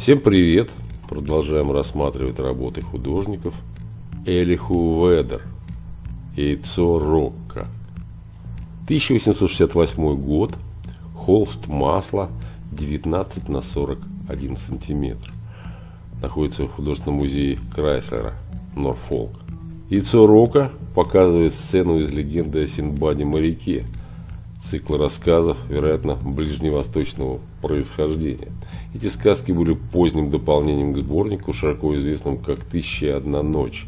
Всем привет! Продолжаем рассматривать работы художников Элиху Ведер Яйцо Рокко. 1868 год. Холст масла 19 на 41 сантиметр. Находится в художественном музее Крайслера, Норфолк. Яйцо Рока показывает сцену из легенды о Синбаде-моряке – цикла рассказов, вероятно, ближневосточного происхождения. Эти сказки были поздним дополнением к сборнику, широко известному как «Тысяча и одна ночь»,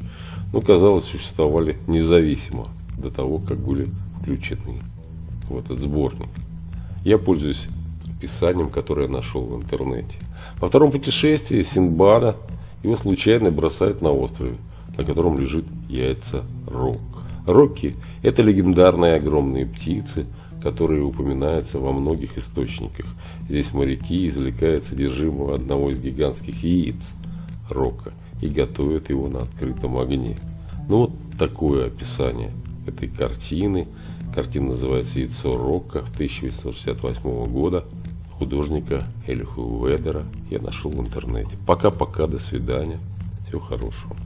но, казалось, существовали независимо до того, как были включены в этот сборник. Я пользуюсь описанием, которое я нашел в интернете. Во втором путешествии Синбада его случайно бросают на острове, на котором лежит яйца Рок. Рокки – это легендарные огромные птицы – которые упоминаются во многих источниках. Здесь моряки извлекают содержимое одного из гигантских яиц рока и готовят его на открытом огне. Ну вот такое описание этой картины. Картина называется «Яйцо рока» 1868 года художника Эльху Ведера. Я нашел в интернете. Пока-пока, до свидания. Всего хорошего.